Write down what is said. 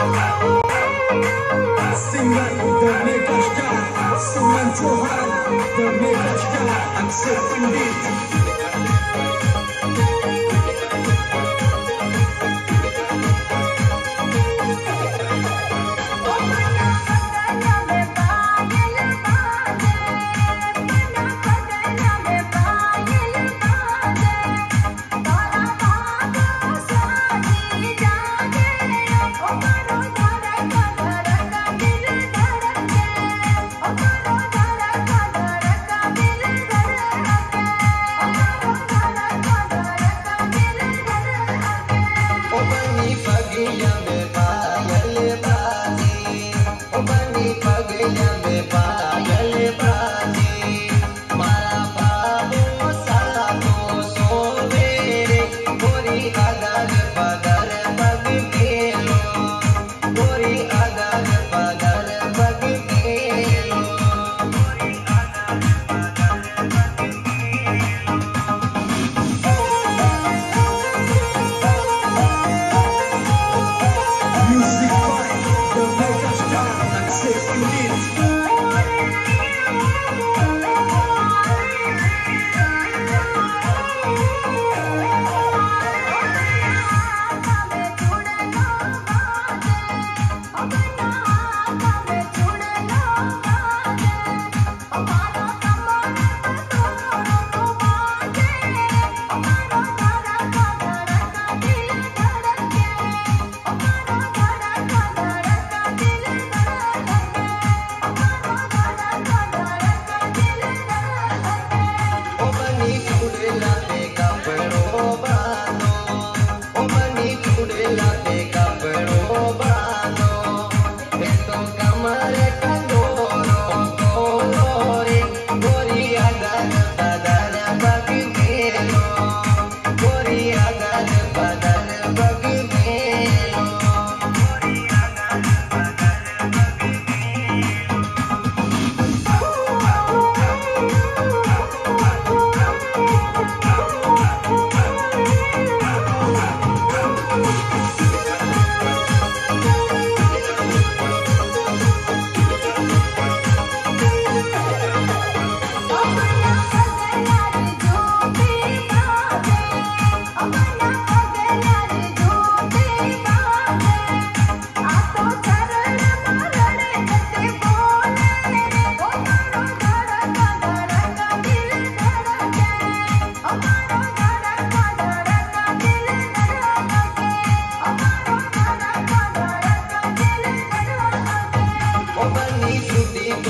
Singer, the megastar, Suman Chauhan, the megastar, Akshay Pandit.